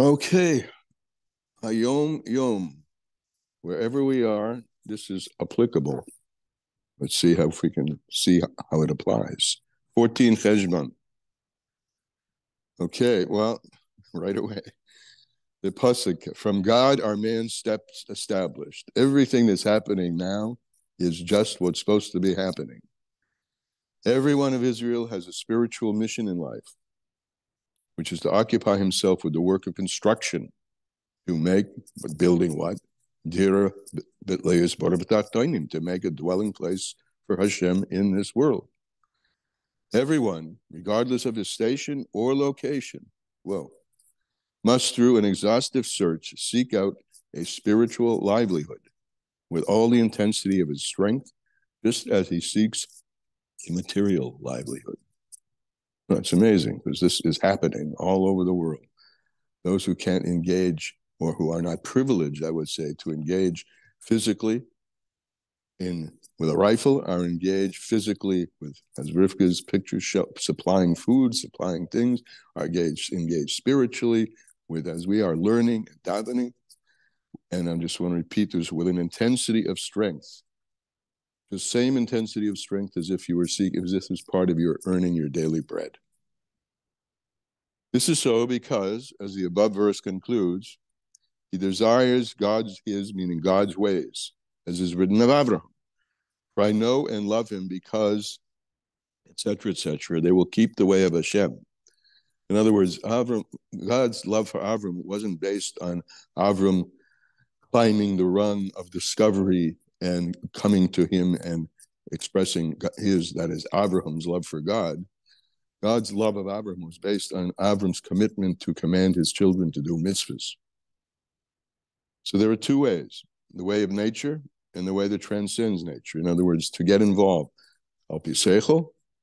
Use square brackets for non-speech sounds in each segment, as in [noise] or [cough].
Okay, Hayom Yom, wherever we are, this is applicable. Let's see how if we can see how it applies. 14 Cheshvan. Okay, well, [laughs] right away. The pasuk from God are man's steps established. Everything that's happening now is just what's supposed to be happening. Every one of Israel has a spiritual mission in life, which is to occupy himself with the work of construction, to make building what? Dira to make a dwelling place for Hashem in this world. Everyone, regardless of his station or location, well, must through an exhaustive search seek out a spiritual livelihood with all the intensity of his strength, just as he seeks a material livelihood. That's amazing because this is happening all over the world. Those who can't engage or who are not privileged, I would say, to engage physically in with a rifle are engaged physically with, as Rivka's picture show, supplying food, supplying things, are engaged, engaged spiritually with as we are learning davening. And I just want to repeat this with an intensity of strength. The same intensity of strength as if you were seeking, as this was part of your earning your daily bread. This is so because, as the above verse concludes, he desires God's his, meaning God's ways, as is written of Abraham. For I know and love him because, etc., etc. They will keep the way of Hashem. In other words, Avram, God's love for Avram wasn't based on Avram climbing the rung of discovery and coming to him and expressing his, that is, Abraham's love for God. God's love of Abraham was based on Avram's commitment to command his children to do mitzvahs. So there are two ways the way of nature and the way that transcends nature. In other words, to get involved, al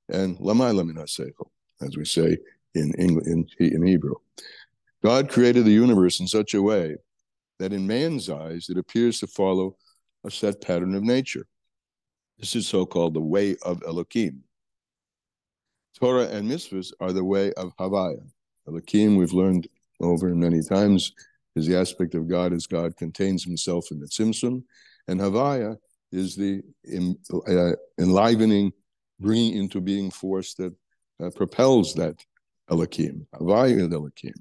and lamayla min as we say in, English, in, in Hebrew. God created the universe in such a way that in man's eyes it appears to follow a set pattern of nature. This is so called the way of Elohim. Torah and mitzvahs are the way of Havaya. Elohim, we've learned over and many times, is the aspect of God as God contains himself in the Tzimtzum, and Havaya is the uh, enlivening, bringing into being force that uh, propels that Elohim, Havaya Elohim.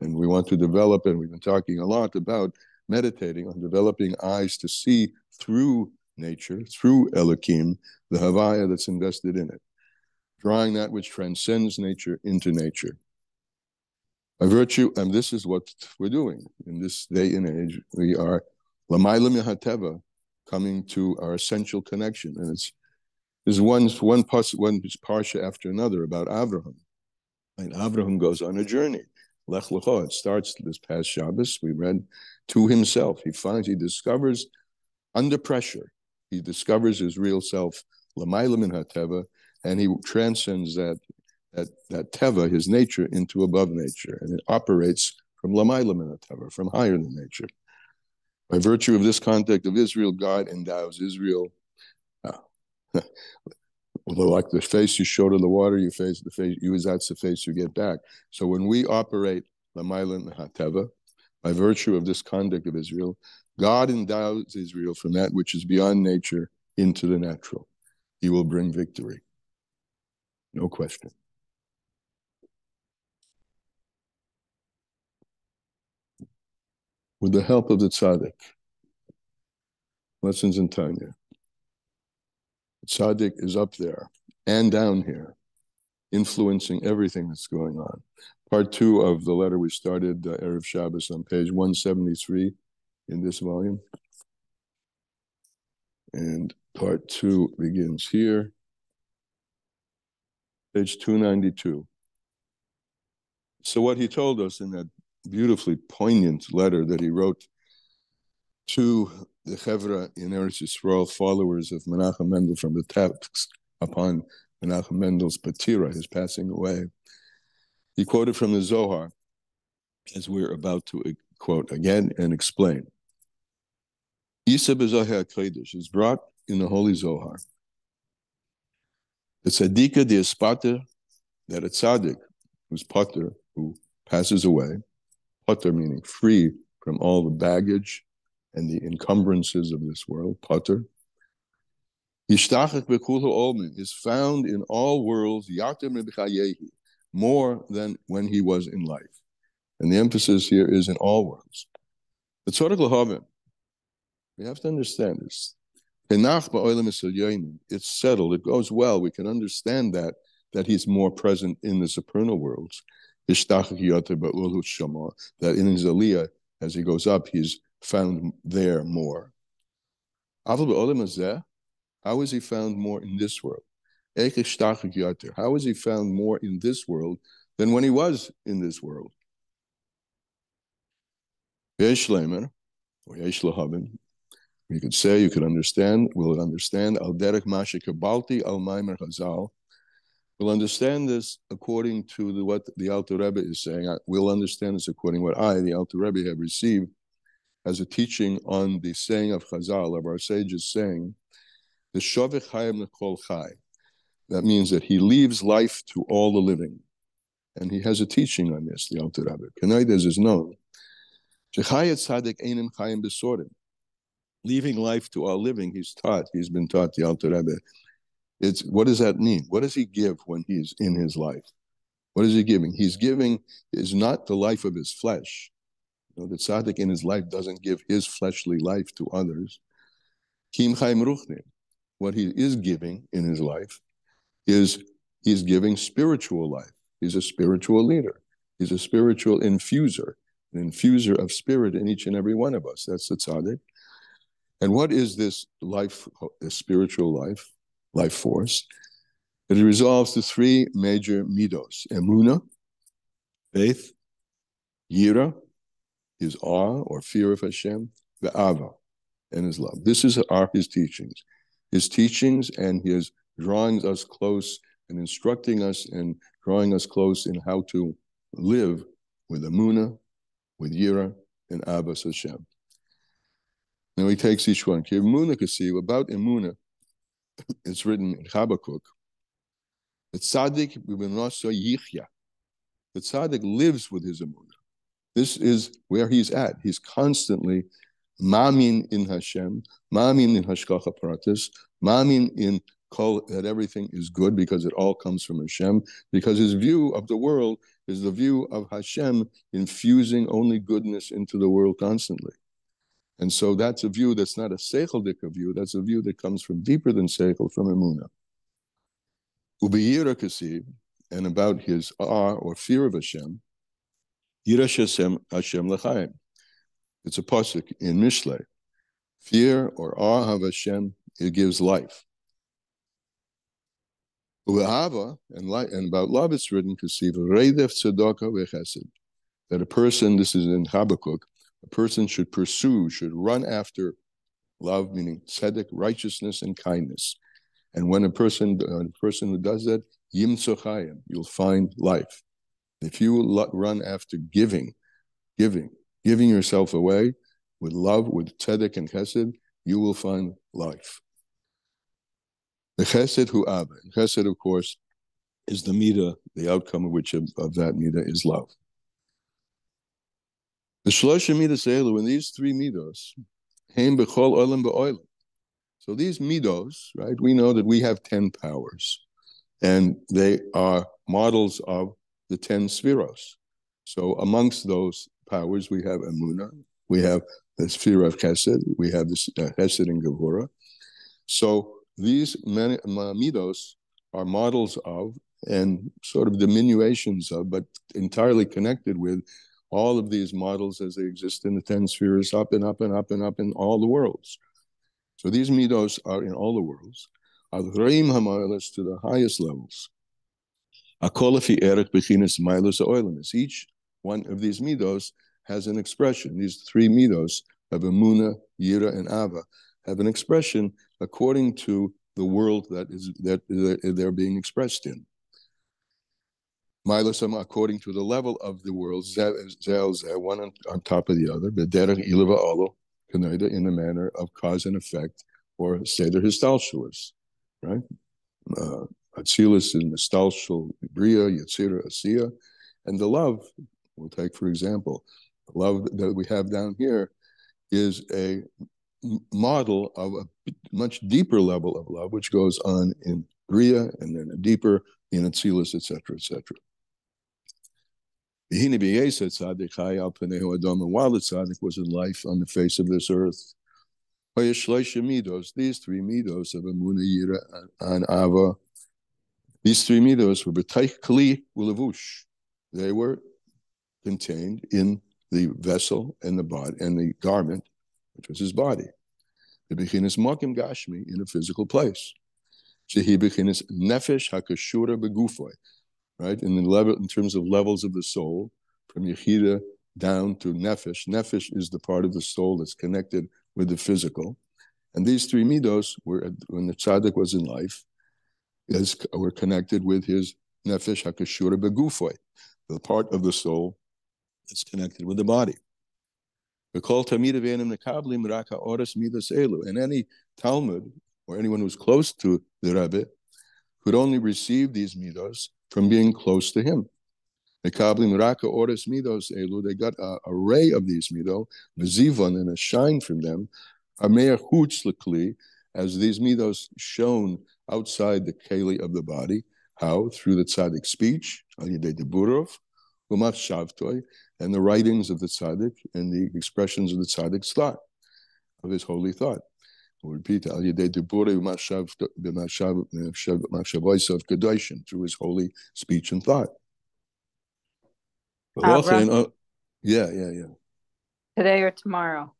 And we want to develop, and we've been talking a lot about meditating on developing eyes to see through nature, through Elohim, the Havaya that's invested in it, drawing that which transcends nature into nature. By virtue, and this is what we're doing in this day and age, we are Lamaylam Yahateva, coming to our essential connection. And it's there's one one one parsha after another about Abraham. And Abraham goes on a journey. Lech Lecho. It starts this past Shabbos. We read to himself. He finds, he discovers under pressure, he discovers his real self, Lamailam in and he transcends that, that, that Teva, his nature, into above nature. And it operates from Lamailam in Hateva, from higher than nature. By virtue of this contact of Israel, God endows Israel. [laughs] Uh, like the face you show to the water, you face the face you that's the face you get back. So when we operate Lamailan Hateva, by virtue of this conduct of Israel, God endows Israel from that which is beyond nature into the natural. He will bring victory. No question. With the help of the tzaddik, lessons in Tanya. Tzaddik is up there and down here, influencing everything that's going on. Part two of the letter we started, uh, Erev Shabbos, on page 173 in this volume. And part two begins here, page 292. So, what he told us in that beautifully poignant letter that he wrote to the Chevra in Eretz Yisrael, followers of Menachem Mendel from Vitebsk upon Menachem Mendel's Patira, his passing away. He quoted from the Zohar, as we're about to quote again and explain. Isa Bezohar Kodesh is brought in the Holy Zohar. The tzadika the espata, that a tzaddik who's potter, who passes away, Potter meaning free from all the baggage and the encumbrances of this world, Potter. Yishtachak bekulu olmin is found in all worlds, more than when he was in life. And the emphasis here is in all worlds. The Tzorach we have to understand this. It's settled, it goes well, we can understand that, that he's more present in the supernal worlds. That in his aliyah, as he goes up, he's found there more. How is he found more in this world? How is he found more in this world than when he was in this world? You could say, you could understand, will understand, al derek masha kabalti al maimer chazal. We'll understand this according to the, what the Alter Rebbe is saying. We'll understand this according to what I, the Alter Rebbe, have received as a teaching on the saying of Chazal, of our sages saying, the Shavich Hayim Nekol Chai. That means that he leaves life to all the living. And he has a teaching on this, the Alter Rebbe. Kanaides is known. Leaving life to all living, he's taught, he's been taught the Alter Rebbe. It's what does that mean? What does he give when he's in his life? What is he giving? He's giving is not the life of his flesh. You know, the tzaddik in his life doesn't give his fleshly life to others. Kim chaim ruchnim what he is giving in his life is he's giving spiritual life. He's a spiritual leader. He's a spiritual infuser, an infuser of spirit in each and every one of us. That's the tzaddik. And what is this life, this spiritual life, life force? It resolves to three major midos: emuna, faith, yira, his awe or fear of Hashem, the ava, and his love. This is are his teachings his teachings and his drawing us close and instructing us and drawing us close in how to live with Amuna, with Yira, and Abbas Hashem. Now he takes each one. Kirmuna Kasi, about Emuna, it's written in Habakkuk. The tzaddik yichya. The tzaddik lives with his Emuna. This is where he's at. He's constantly Mamin in Hashem, Mamin in Hashgacha Pratis, Mamin in Kol, that everything is good because it all comes from Hashem, because his view of the world is the view of Hashem infusing only goodness into the world constantly. And so that's a view that's not a Seicheldik view, that's a view that comes from deeper than Seichel, from Emunah. Ubiyira Kasib, and about his awe or fear of Hashem, Yirash Hashem, Hashem L'chaim. It's a pasuk in Mishle. Fear or awe of Hashem, it gives life. Uhava and, and about love, it's written Vechesed. That a person, this is in Habakkuk, a person should pursue, should run after love, meaning tzedek, righteousness, and kindness. And when a person, a person who does that, yim you'll find life. If you run after giving, giving, giving yourself away with love, with tzedek and chesed, you will find life. The chesed hu abba. Chesed, of course, is the mida, the outcome of which of, of that mida is love. The shlosha midas elu, and these three midos, heim bechol olam be'olam. So these midos, right? We know that we have ten powers, and they are models of the ten sefiros. So amongst those powers, we have Amuna, we have the sphere of Chesed, we have this uh, Chesed and Gevura. So these many, midos are models of and sort of diminutions of, but entirely connected with all of these models as they exist in the 10 spheres, up and up and up and up in all the worlds. So these midos are in all the worlds. Adhraim hama'ilas to the highest levels. Akolafi erech bechinas ma'ilas oilinis. Each one of these midos has an expression. These three midos of Amuna, Yira, and Ava have an expression according to the world that is that they're being expressed in. Milasam according to the level of the world, one on, on top of the other, bederach ilava olo, in the manner of cause and effect, or seder histalshalis, right? Uh, Atzilus is mistalshal bria, yitzira asiya, and the love We'll take, for example, the love that we have down here is a model of a much deeper level of love, which goes on in Bria and then a deeper in Atzilus, etc., etc. While the tzaddik was in life on the face of this earth, these three midos of Amuna, Yira, and Ava, these three midos were b'taich kli ulevush. They were contained in the vessel and the body and the garment, which was his body. The bechinas makim gashmi in a physical place. Shehi bechinas nefesh hakashura begufoy. Right in the level, in terms of levels of the soul, from yechida down to nefesh. Nefesh is the part of the soul that's connected with the physical, and these three midos were when the tzaddik was in life, as were connected with his nefesh hakashura begufoy, the part of the soul that's connected with the body. And any Talmud or anyone who's close to the Rebbe could only receive these midos from being close to him. They got a array of these midos, zivon and a shine from them. Ameir Hutzlekli, as these midos shone outside the keli of the body. How? Through the tzaddik speech, Al Yedei Umat Shavtoy, and the writings of the tzaddik and the expressions of the tzaddik's thought, of his holy thought. We'll repeat Al Yedei Kedoshim, through his holy speech and thought. Uh, uh, yeah, yeah, yeah. Today or tomorrow?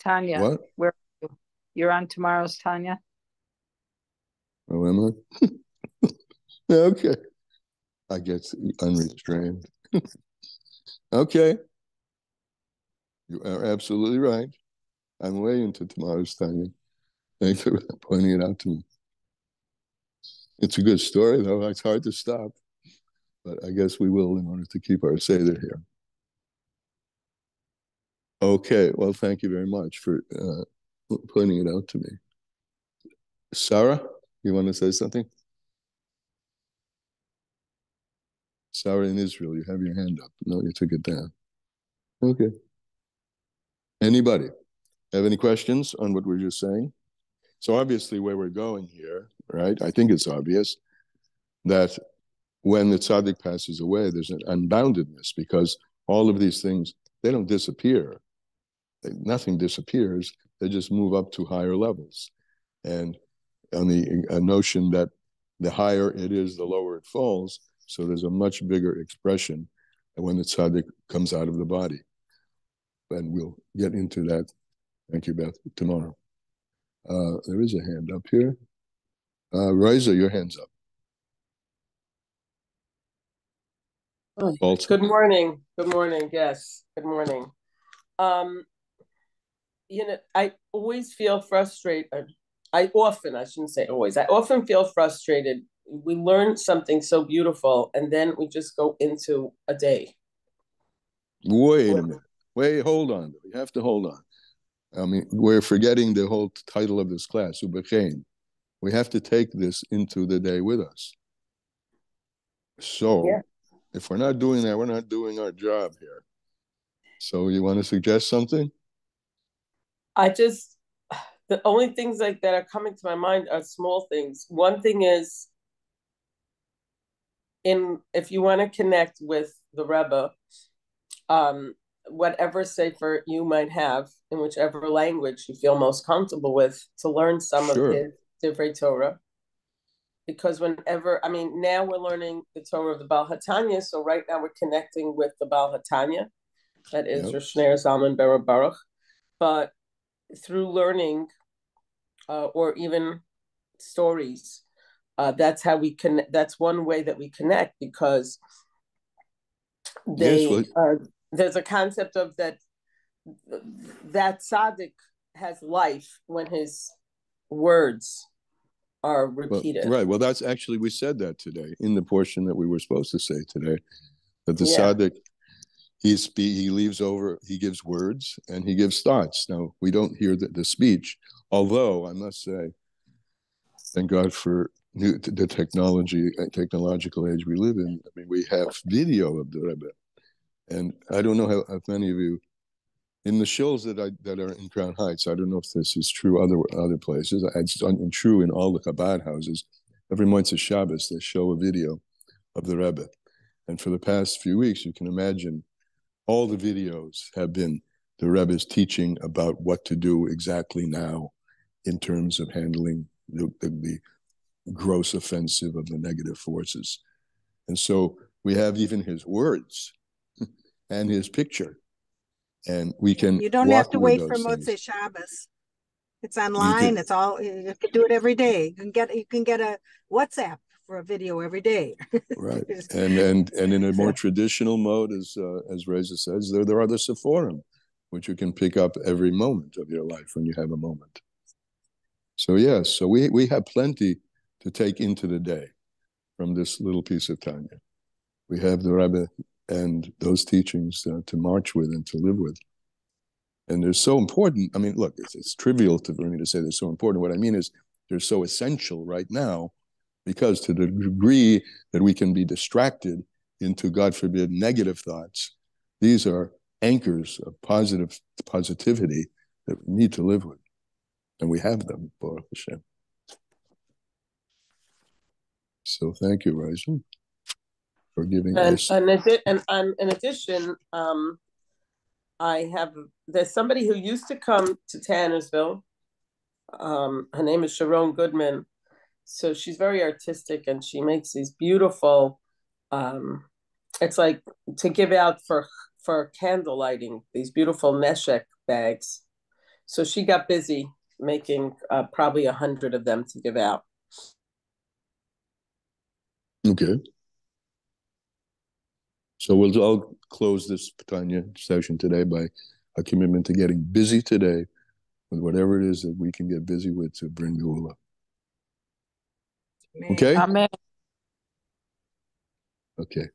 Tanya, what? where are you? You're on tomorrow's Tanya? Oh, am I? [laughs] okay. I get unrestrained. [laughs] Okay. You are absolutely right. I'm way into tomorrow's Tanya. Thanks for pointing it out to me. It's a good story, though. It's hard to stop. But I guess we will in order to keep our Seder here. Okay. Well, thank you very much for uh, pointing it out to me. Sarah, you want to say something? Sarah in Israel, you have your hand up. No, you took it down. Okay. Anybody have any questions on what we're just saying? So obviously, where we're going here, right? I think it's obvious that when the tzaddik passes away, there's an unboundedness because all of these things they don't disappear. They, nothing disappears. They just move up to higher levels, and on the notion that the higher it is, the lower it falls. So there's a much bigger expression when the tzaddik comes out of the body. And we'll get into that. Thank you, Beth, tomorrow. Uh, there is a hand up here. Uh, Riza, your hand's up. Oh, good morning. Good morning. Yes. Good morning. Um, you know, I always feel frustrated. I often, I shouldn't say always, I often feel frustrated we learn something so beautiful and then we just go into a day wait a minute wait hold on we have to hold on i mean we're forgetting the whole title of this class ubechain. We have to take this into the day with us. So yeah. if we're not doing that we're not doing our job here. So you want to suggest something? I just the only things like that are coming to my mind are small things. One thing is in if you want to connect with the Rebbe, um, whatever sefer you might have in whichever language you feel most comfortable with, to learn some sure. of his Divrei Torah. Because whenever, I mean, now we're learning the Torah of the Baal HaTanya, so right now we're connecting with the Baal HaTanya, that is yep. Rosh Zalman Bera Baruch. But through learning, uh, or even stories, uh, that's how we can that's one way that we connect because they yes, well, uh, there's a concept of that that tzaddik has life when his words are repeated well, right well that's actually we said that today in the portion that we were supposed to say today that the yeah. tzaddik he's he leaves over he gives words and he gives thoughts now we don't hear the, the speech although i must say thank god for new, the technology technological age we live in. I mean, we have video of the Rebbe, And I don't know how, how many of you in the shulls that I that are in Crown Heights. I don't know if this is true other other places. It's true in all the Chabad houses. Every Motzei Shabbos they show a video of the Rebbe, and for the past few weeks, you can imagine all the videos have been the Rebbe's teaching about what to do exactly now in terms of handling the, the, the gross offensive of the negative forces. And so we have even his words and his picture. And we can You don't have to wait for Motzei Shabbos. It's online. Can, it's all you can do it every day. You can get you can get a WhatsApp for a video every day. [laughs] right. And and and in a more traditional mode, as uh, as Reza says, there there are the Sephorim, which you can pick up every moment of your life when you have a moment. So yes, so we we have plenty to take into the day from this little piece of Tanya. We have the Rebbe and those teachings uh, to march with and to live with. And they're so important. I mean, look, it's, it's trivial to, for me to say they're so important. What I mean is they're so essential right now because to the degree that we can be distracted into, God forbid, negative thoughts, these are anchors of positive positivity that we need to live with. And we have them, Baruch Hashem. So thank you, Raisa, for giving and, us. And, and, and in addition, um, I have there's somebody who used to come to Tannersville. Um, her name is Sharon Goodman. So she's very artistic and she makes these beautiful. Um, it's like to give out for for candle lighting. These beautiful neshek bags. So she got busy making uh, probably a hundred of them to give out. Okay. So we'll all close this Tanya session today by a commitment to getting busy today with whatever it is that we can get busy with to bring Geula. Okay? Amen. Okay.